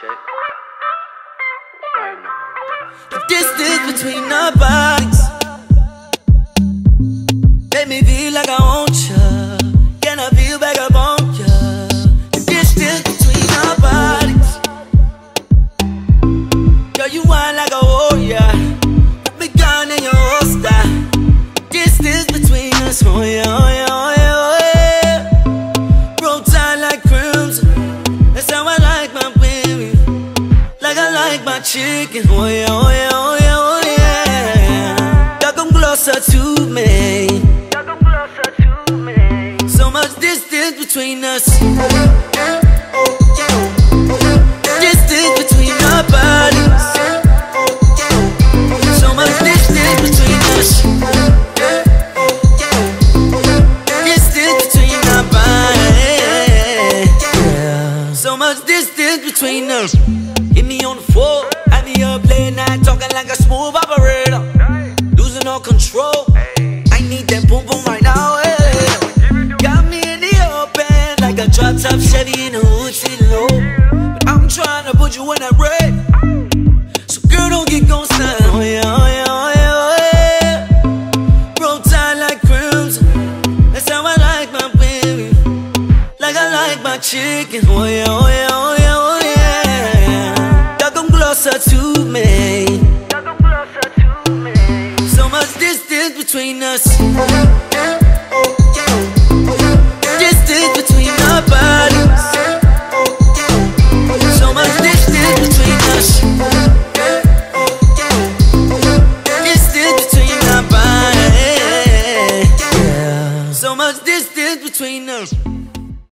Check. The distance between our bodies chicken. Oh yeah, oh yeah, oh yeah, oh yeah. Y'all come closer to me. So much distance between us. Distance between our bodies. So much distance between us. Distance between our bodies. So much distance between us. Me on the floor, have me up late night talking like a smooth operator. Losing all control. I need that boom boom right now. eh. Got me in the open like a drop top Chevy in the hood sitting low. But I'm trying to put you in that red. So girl, don't get gon' style. Oh yeah, oh yeah, oh yeah, oh yeah. Roll tight like crimson. That's how I like my baby. Like I like my chicken. Oh yeah, oh yeah, oh yeah. Between us. Distance between our bodies. So much distance between us. Distance between our bodies. So much distance between us.